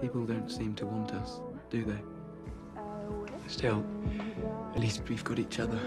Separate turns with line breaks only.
People don't seem to want us, do they? Still, at least we've got each other.